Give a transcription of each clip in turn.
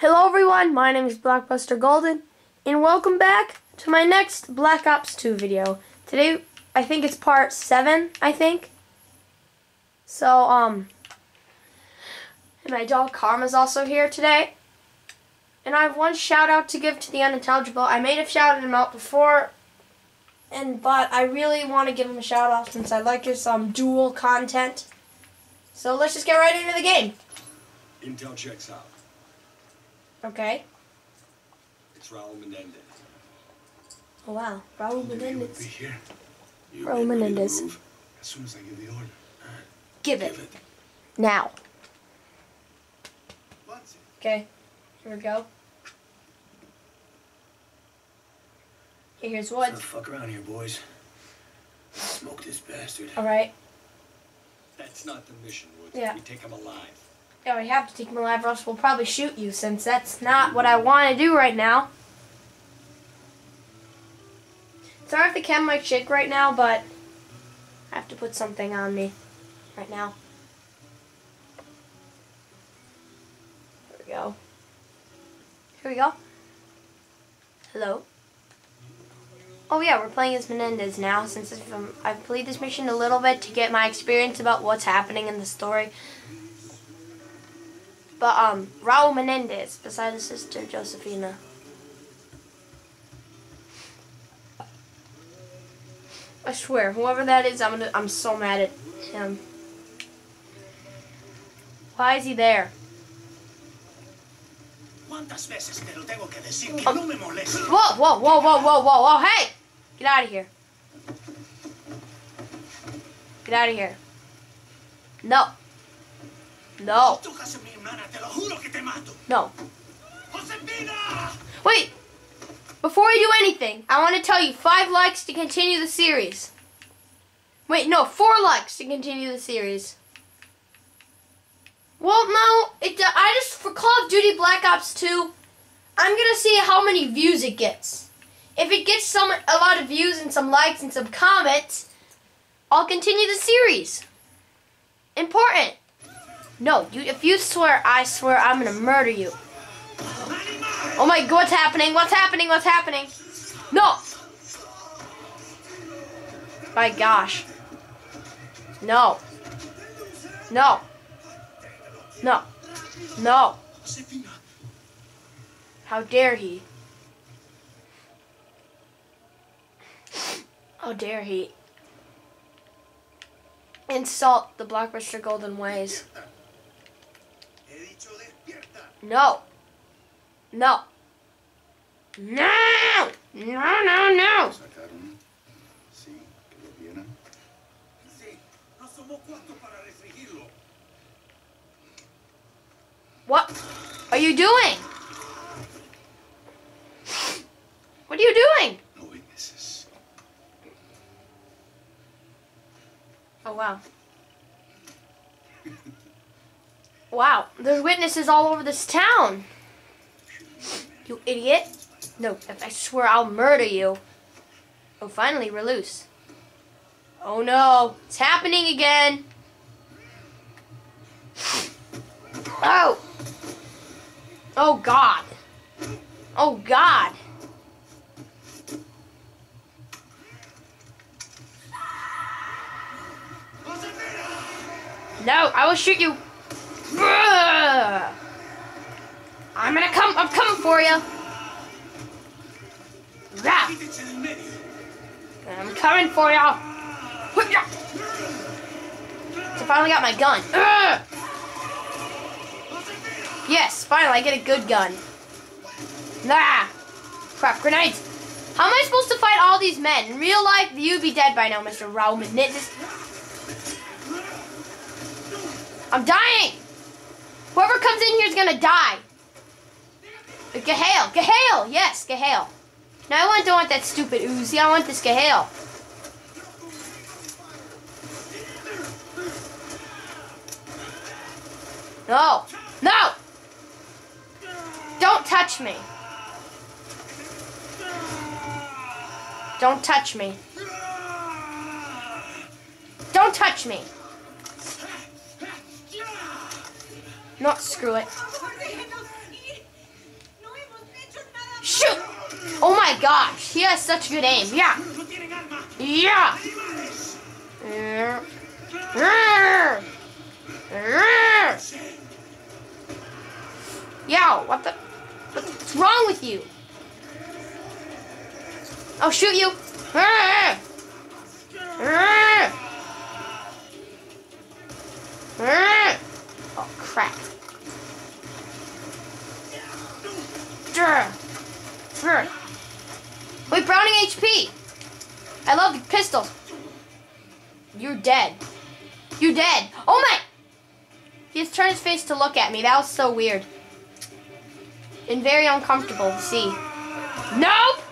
Hello everyone, my name is Blockbuster Golden, and welcome back to my next Black Ops 2 video. Today, I think it's part 7, I think. So, um, my dog Karma's also here today. And I have one shout out to give to the unintelligible. I may have shouted him out before, and but I really want to give him a shout out since I like his um, dual content. So let's just get right into the game. Intel checks out. Okay. It's Raul Menendez. Oh wow, Raul You will be Menendez. Raul Menendez. As soon as I give the order. Give it Give it. now. Okay, here we go. Okay, here's Let's not fuck around here, boys. Smoke this bastard. All right. That's not the mission, Woods. Yeah. We take him alive. Yeah, we have to take him alive, or else we'll probably shoot you, since that's not what I want to do right now. Sorry if the cam might shake right now, but I have to put something on me right now. Here we go. Here we go. Hello. Oh yeah, we're playing as Menendez now, since um, I've played this mission a little bit to get my experience about what's happening in the story. But um, Raul Menendez beside his sister Josefina. I swear, whoever that is, I'm gonna, I'm so mad at him. Why is he there? ¿Cuántas veces te lo tengo que decir que Oh. no me molestes? Whoa, whoa, whoa, whoa, whoa, whoa, whoa! Hey, get out of here! Get out of here! No, no, Tocas a mi hermana, te lo juro que te mato. no! ¡Josefina! Wait! Before we do anything, I want to tell you five likes to continue the series. Wait, no, four likes to continue the series. Well, no, it. Uh, I just for Call of Duty Black Ops 2, I'm gonna see how many views it gets. If it gets some a lot of views and some likes and some comments, I'll continue the series. Important. No, you. If you swear, I swear I'm gonna murder you. Oh my god, what's happening? What's happening? What's happening? No! My gosh. No. No. No. No. How dare he? How dare he? Insult the Blockbuster Golden Ways. No. No. No! No, no, no! ¿Sacaron? Sí, que lo vieran. Sí, asomó cuarto para restringirlo. What are you doing? What are you doing? No witnesses. Oh, wow. Wow, there's witnesses all over this town. You idiot. No, I swear I'll murder you. Oh, finally, we're loose. Oh no, it's happening again. Oh. Oh God. Oh God. No, I will shoot you. I'm gonna come. I'm coming for you. Rah. Quítese del medio. I'm coming for y'all. So finally got my gun. Yes, finally I get a good gun. Nah. Crap, grenades. How am I supposed to fight all these men? In real life, you'd be dead by now, Mr. Menendez. I'm dying! Whoever comes in here is gonna die. Uh, Gahale, Gahale, yes, Gahale. No, I don't want that stupid Uzi. I want this Gahale. No, no! Don't touch me. Don't touch me. Don't touch me. Not screw it. Shoot! Oh my gosh, he has such good aim. Yeah. Yeah. yeah. What the? What's wrong with you? I'll shoot you. Oh crap. Wait, Browning HP. I love pistols. You're dead. You're dead. Oh my! He just turned his face to look at me. That was so weird. And very uncomfortable to see. Nope!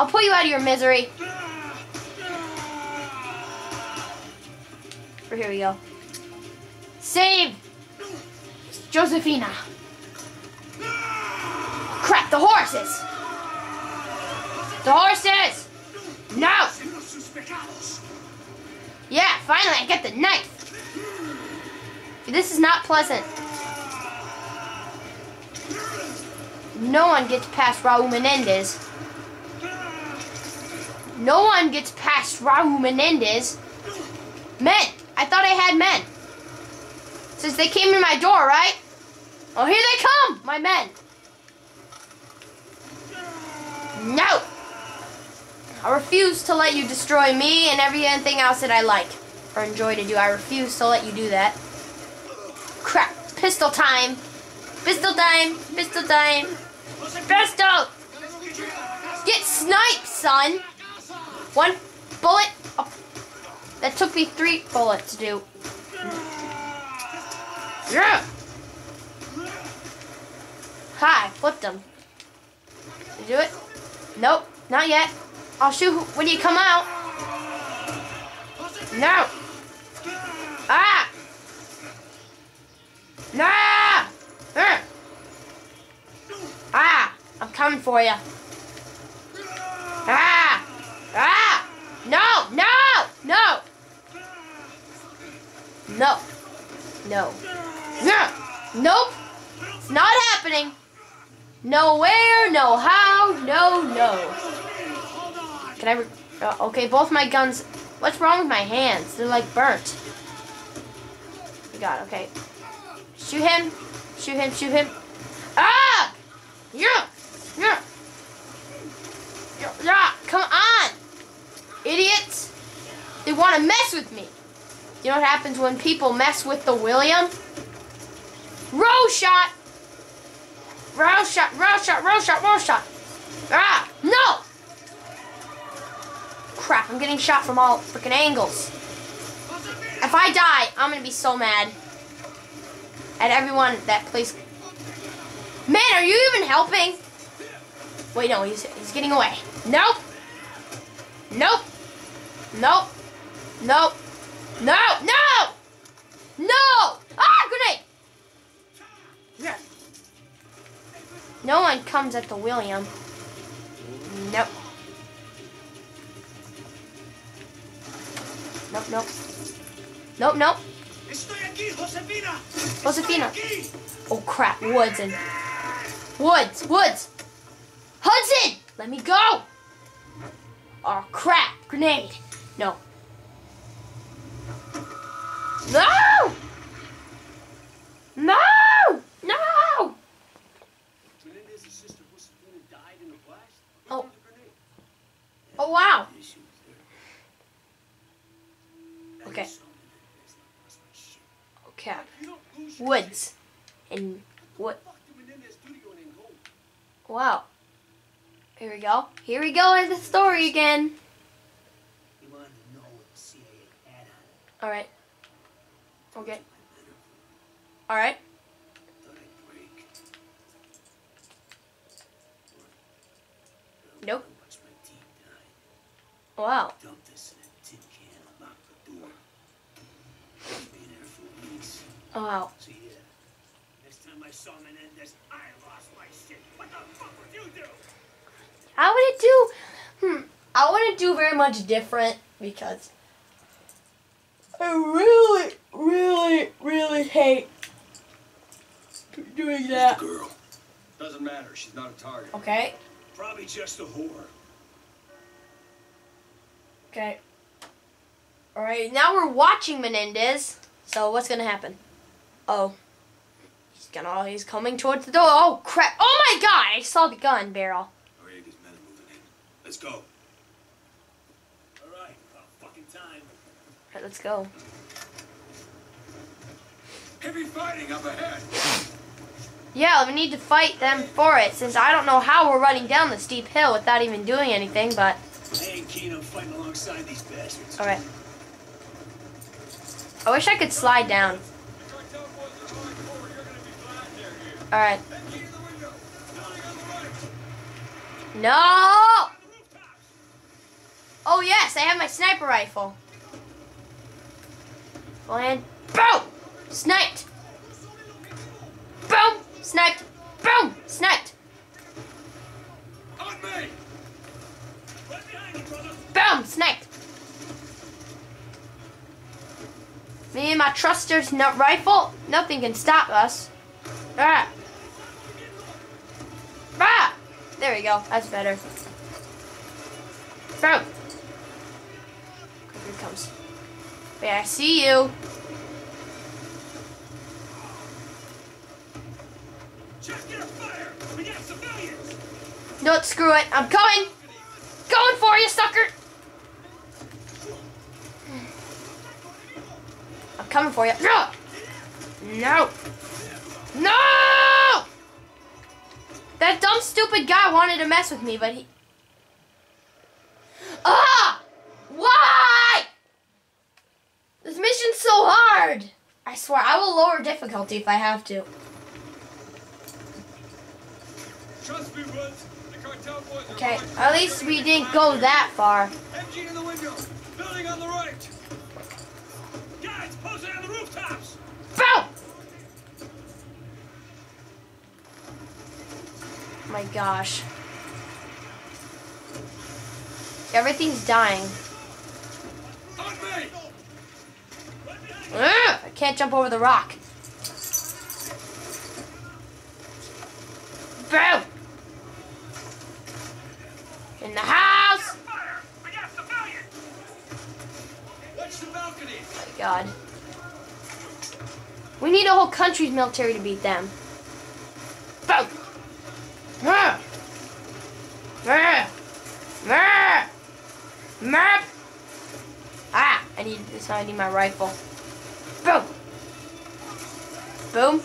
I'll put you out of your misery. Or here we go. Save! Josefina. Crap, the horses! The horses! No! Yeah, finally I get the knife. This is not pleasant. No one gets past Raul Menendez. No one gets past Raul Menendez. Men! I thought I had men. Since they came in my door, right? Oh, here they come! My men. No! I refuse to let you destroy me and everything else that I like or enjoy to do. I refuse to let you do that. Crap. Pistol time. Pistol time. Pistol time. Pistol! Get sniped, son! One bullet. Oh, that took me three bullets to do. Yeah! Hi, flipped him. You do it? Nope, not yet. I'll shoot when you come out. No! Ah! No! Ah! Ah! I'm coming for you. Ah! Ah! No! No! No! No. No. No. Nope. It's not happening. Nowhere, no how, no, no. Can I? Re- uh, okay, both my guns. What's wrong with my hands? They're like burnt. You got it, okay. Shoot him. Shoot him. Shoot him. Ah! Yeah. Yeah. Yeah. yeah. Come on, idiots! They want to mess with me. You know what happens when people mess with the William? Row shot. Row shot. Row shot. Row shot. Row shot. Ah! No! Crap! I'm getting shot from all freaking angles. If I die, I'm gonna be so mad at everyone that plays. Man, are you even helping? Wait, no, he's he's getting away. Nope. Nope. Nope. Nope. No! No! No! Ah, grenade! Yeah. No one comes at the William. Nope. Nope, nope. Nope, nope. Aquí, Josefina. Josefina. Oh crap, Woods and Woods, Woods! Hudson! Let me go! Oh crap, grenade. No. No! No! No! Menendez's sister Josefina died in blast. Oh. Where's the grenade? Oh wow. She was there. Okay. So Menendez lost my shit. Okay. You don't lose your Woods. And what? Fuck did Menendez do to you in Angola? Wow. Here we go. Here we go in the story again. Me Okay. Alright. Nope. weeks. Oh, wow. I saw Menendez, I lost my shit. What the fuck would you do? I wouldn't do. Hmm. I wouldn't do very much different because I really, really, really hate doing that. Girl. Doesn't matter. She's not a target. Okay. Probably just a whore. Okay. Alright, now we're watching Menendez. So what's gonna happen? Oh. He's gonna oh, he's coming towards the door. Oh crap. Oh my god, I saw the gun barrel. Noriega's men are moving in. Let's go. All right, about fucking time. Alright, let's go. Heavy fighting up ahead. Yeah, we need to fight them for it, since I don't know how we're running down the steep hill without even doing anything, but I ain't keen on fighting alongside these bastards. alright. I wish I could slide down. The cartel boys are going forward. You're gonna be glad they're here. Alright. That key to the window. Building on the right. No! On the rooftops! Oh yes, I have my sniper rifle. And boom! Sniped! Boom! Sniped! Boom! Sniped! On me. Right behind you, brother! Boom! Sniped! Me and my truster's nut rifle, nothing can stop us. Ah! Ah! There we go, that's better. Boom! Here it comes. Wait, I see you. Check your fire! We got civilians! No, screw it. I'm coming. Going for you, sucker. I'm coming for you. No. No. No. That dumb, stupid guy wanted to mess with me, but he. Ah! Why? This mission's so hard. I swear, I will lower difficulty if I have to. Trust me, Woods. The cartel boys Okay, at least we didn't go that far. MG to the window. Building on the right. Guys, posted on the rooftops! Boom! Oh my gosh. Everything's dying. On me. Can't jump over the rock. Boom! In the house! Fire! We got civilians! Watch the balcony. my god. We need a whole country's military to beat them. Boom! Ah! I need this. I need my rifle. Boom! Boom!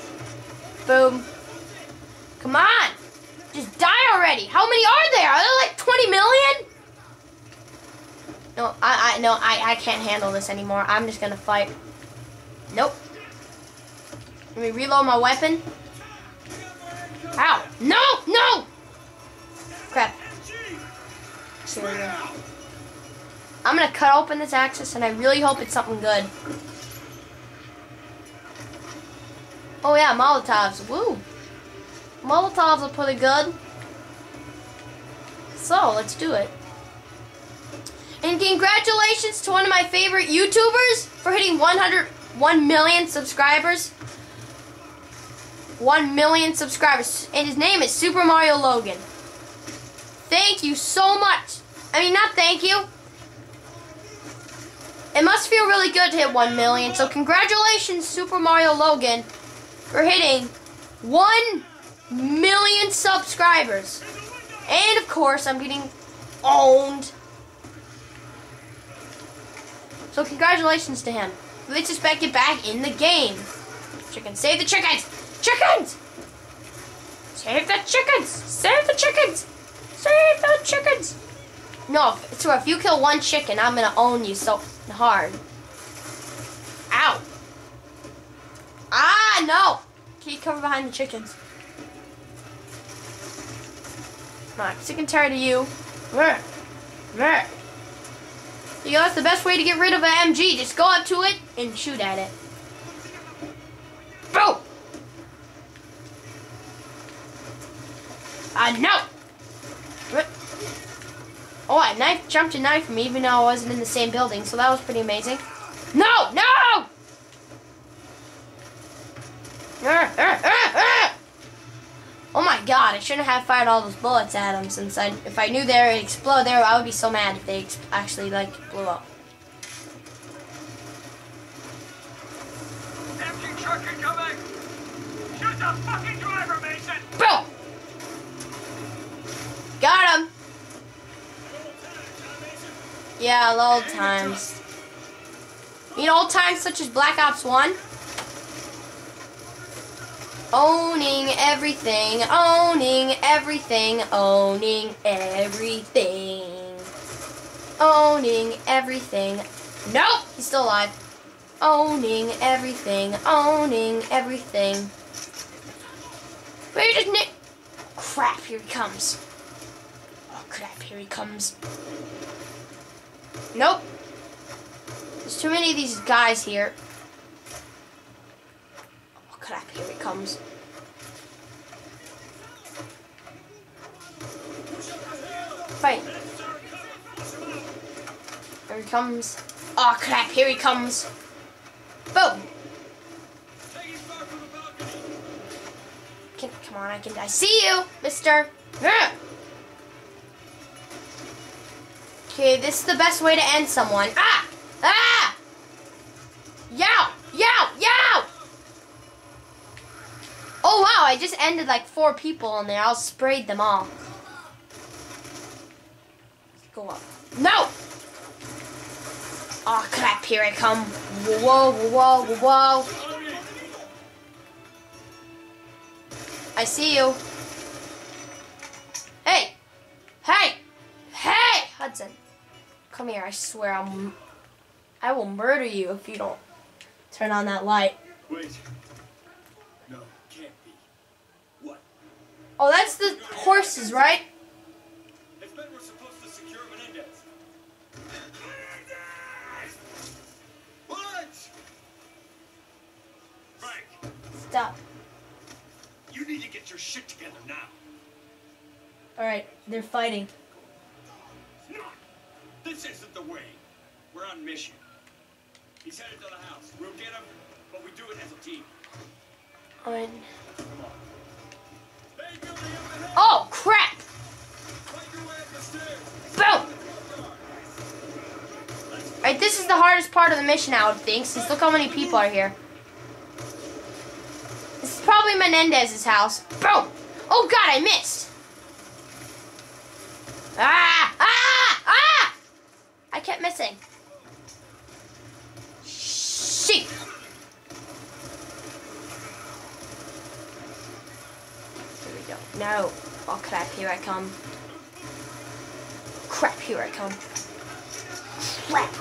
Boom! Come on! Just die already! How many are there? Are there like 20 million? No, I, I, no, I, I can't handle this anymore. I'm just gonna fight. Nope. Let me reload my weapon. Ow! No! No! Crap. I'm gonna cut open this axis, and I really hope it's something good. Oh yeah, Molotovs. Woo! Molotovs are pretty good. So, let's do it. And congratulations to one of my favorite YouTubers for hitting 100, 1 million subscribers. 1 million subscribers. And his name is Super Mario Logan. Thank you so much. I mean, not thank you. It must feel really good to hit 1 million. So congratulations, Super Mario Logan, for hitting 1 million subscribers. And of course, I'm getting owned. So congratulations to him. Let's just back get back in the game. Chickens, save the chickens! Chickens! Save the chickens! Save the chickens! Save the chickens! No, so if you kill one chicken, I'm gonna own you so hard. Ow! Ah, no! You cover behind the chickens? I'm sick and tired of you. You know, that's the best way to get rid of an MG. Just go up to it and shoot at it. Boom! Ah, no! Rrr. Oh, I knife jumped a knife from me even though I wasn't in the same building, so that was pretty amazing. No! No! Oh my god, I shouldn't have fired all those bullets at him since I, if I knew they would explode there, I would be so mad if they actually like blew up. Empty truck incoming! Shoot the fucking driver, Mason! Boom! Got him! Yeah, old times. You know, old times such as Black Ops 1? Owning everything, owning everything, owning everything. Owning everything. Nope, he's still alive. Owning everything, owning everything. Where did Nick? Crap, here he comes. Oh crap, here he comes. Nope. There's too many of these guys here. Crap, here he comes. Fight. Here he comes. Oh crap, here he comes. Boom. Can, come on, I can. I see you, Mister. Okay, this is the best way to end someone. Ah! Ah! Yow! Yow! Yow! Oh wow! I just ended like four people in there. I sprayed them all. Go up. No! Oh crap! Here I come. Whoa! Whoa! Whoa! Whoa! whoa. I see you. Hey! Hey! Hey! Hudson. Come here, I swear I'll I will murder you if you don't turn on that light. Wait. No, can't be. What? Oh, that's the horses, right? It's been we're supposed to secure Menendez. What? Frank, Stop. you need to get your shit together now. Alright, they're fighting. No, this isn't the way. We're on mission. He's headed to the house. We'll get him, but we do it as a team. Alright. Come on. Oh, crap! Boom! Alright, this is the hardest part of the mission, I would think, since look how many people are here. This is probably Menendez's house. Boom! Oh god, I missed! Ah! Ah! I kept missing. Sheep! Here we go. No. Oh crap, here I come. Crap, here I come. Crap.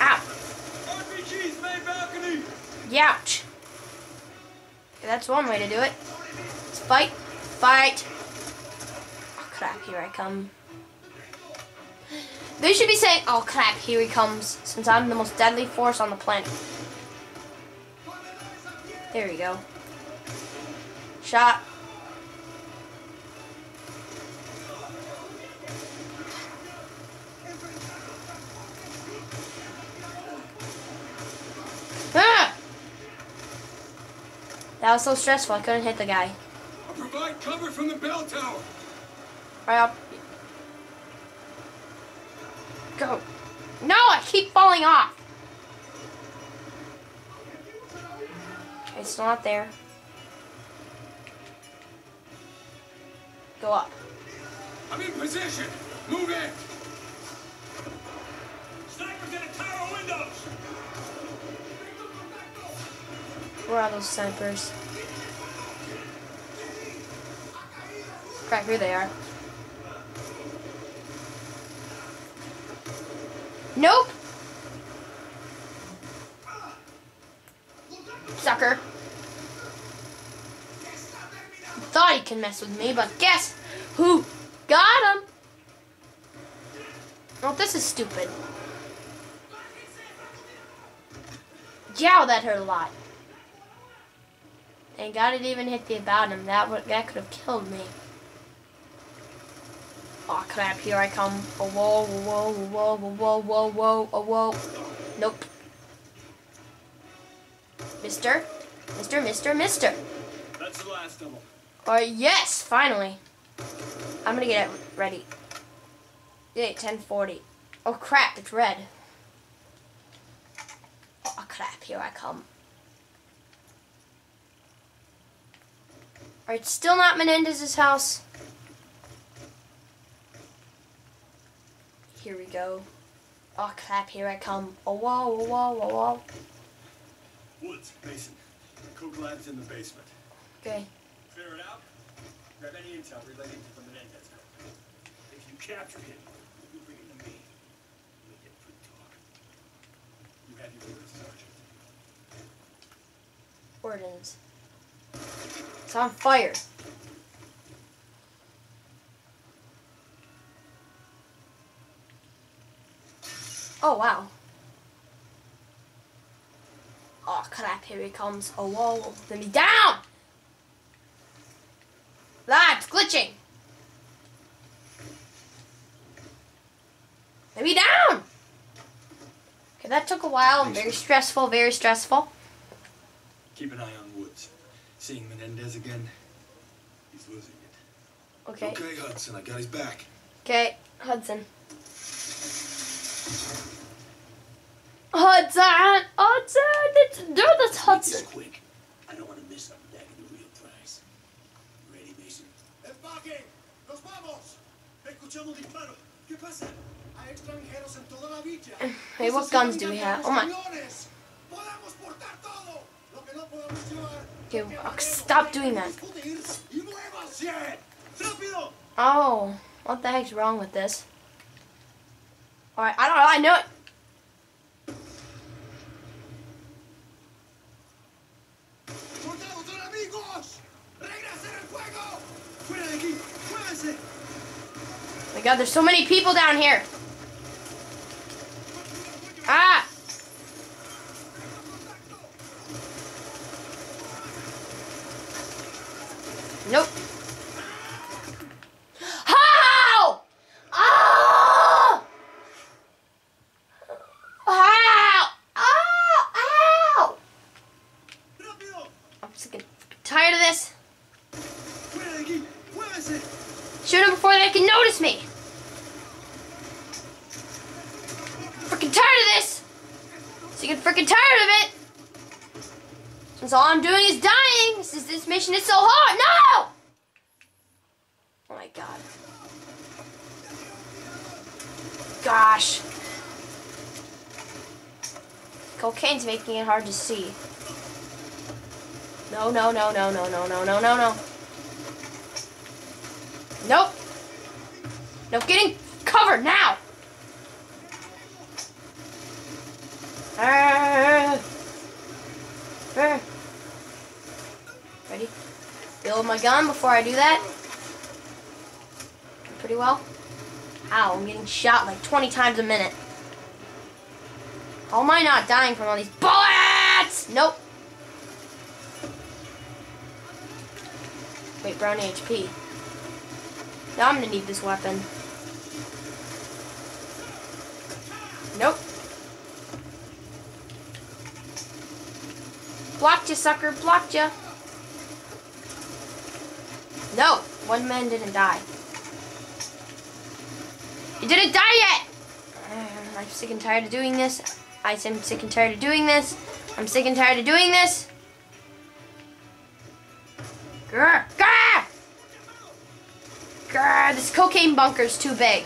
Ow. RPG's main balcony. Youch. Okay, that's one way to do it. Let's fight. Fight. Oh crap, here I come. They should be saying, oh crap, here he comes, since I'm the most deadly force on the planet. There we go. Shot. That was so stressful, I couldn't hit the guy. I'll provide cover from the bell tower. Right up. Go. No, I keep falling off. It's still not there. Go up. I'm in position. Move in. Where are those snipers? Crap, here they are. Nope. Sucker. Thought he could mess with me, but guess who got him? Well, this is stupid. Yeah, that hurt a lot. Thank God it even hit the about him. That would that could have killed me. Oh crap! Here I come. Oh whoa whoa whoa whoa whoa whoa whoa oh whoa. Nope. Mister, Mister, Mister, Mister. That's the last of them. Or uh, yes, finally. I'm gonna get it ready. Yay, 1040. Oh crap, it's red. Oh crap, here I come. Alright, still not Menendez's house. Here we go. Oh crap, here I come. Oh whoa, oh whoa, oh whoa. Woods, Mason. Coke lab's in the basement. Okay. Clear it out. Grab any intel relating to the Menendez. If you capture him, you bring it to me. We get free talk. You have your orders, Sergeant. Ordnance. It's on fire. Oh wow. Oh crap, here he comes. Oh whoa, let me down! It's glitching! Let me down! Okay, that took a while. Very stressful, very stressful. Keep an eye on. Seeing Menendez again, he's losing it. Okay. Okay, Hudson, I got his back. Okay, Hudson. Hudson! Hudson! It's, no, that's This Hudson. quick. I don't want to miss out on back in the real prize. Ready, Mason? ¡Despague! ¡Nos vamos! Escuchamos disparos. ¿Qué pasa? Hay extranjeros en toda la villa. Eh, hey, what guns do we have? Oh my. Podemos portar todo. Okay, stop doing that. Oh, what the heck's wrong with this? Alright, I don't know, I know it. Oh my god, there's so many people down here. This mission is so hard. No! Oh my god. Gosh. Cocaine's making it hard to see. No, no, no, no, no, no, no, no, no, no. Nope. No, getting cover now. Ah. Ah. Ready? Build my gun before I do that. Pretty well. Ow, I'm getting shot like 20 times a minute. How am I not dying from all these bullets? Nope. Wait, brown HP. Now I'm gonna need this weapon. Nope. Blocked you, sucker. Blocked you. No, one man didn't die. He didn't die yet! Uh, I'm sick and tired of doing this. I'm sick and tired of doing this. I'm sick and tired of doing this. Grr, grr! Grr, this cocaine bunker's too big.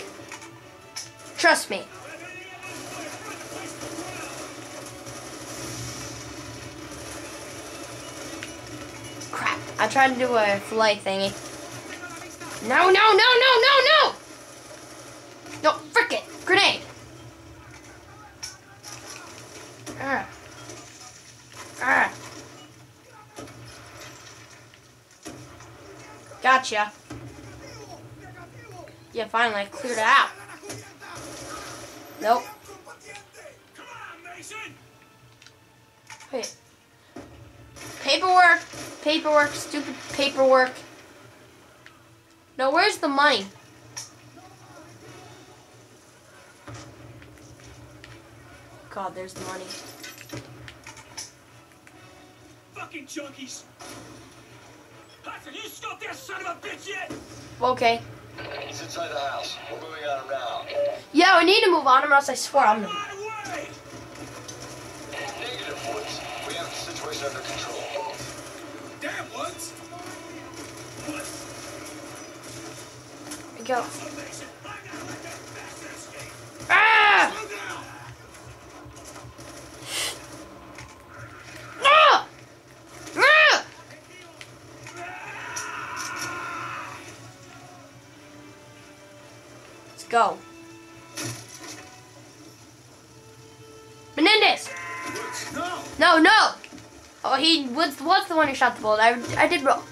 Trust me. Crap. I tried to do a flight thingy. No, no, no, no, no, no! No, frick it! Grenade! Ah. Ah. Gotcha. Yeah, finally, I cleared it out. Nope. Wait. Paperwork. Paperwork. Stupid paperwork. Now, where's the money? God, there's the money. Fucking junkies! Hudson, you scoped that son of a bitch yet? Okay. He's inside the house. We're moving on around. Yeah, we need to move on him or else I swear I'm gonna. My way! Negative, Woods. We have the situation under control. Woods! What? we Go. One who shot the bullet. I, I did roll.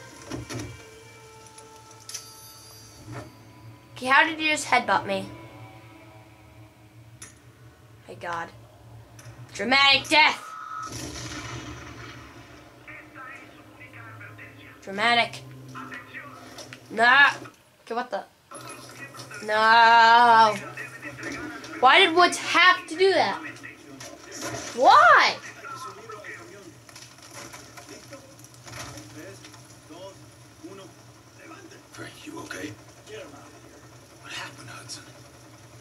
Okay, how did you just headbutt me? My god. Dramatic death! Dramatic. Nah. Okay, what the? No. Why did Woods have to do that? Why? Tres, dos, uno. Levante. Frank, you okay? Get him out of here. What happened, Hudson?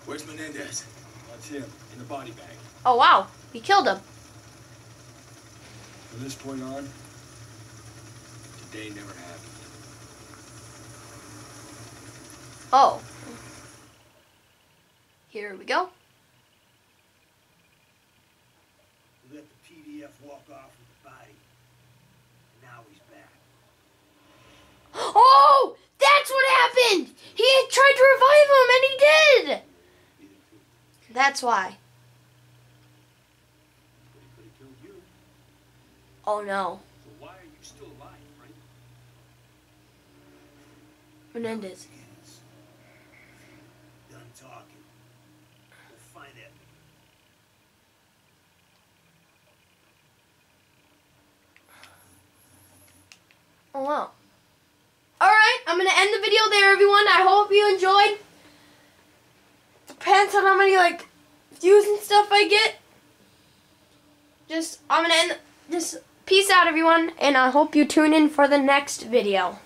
Where's Menendez? That's him, in the body bag. Oh wow, we killed him. From this point on, today never happened. Oh. Here we go. Let the PDF walk off with the body. And now he's back. Oh, that's what happened. He tried to revive him and he did. That's why. Oh no, So why are you still alive, Frank? Menendez. Done oh, talking. We'll find. Oh wow. All right, I'm gonna end the video there, everyone. I hope you enjoyed. Depends on how many like views and stuff I get. Just I'm gonna end. Just peace out, everyone, and I hope you tune in for the next video.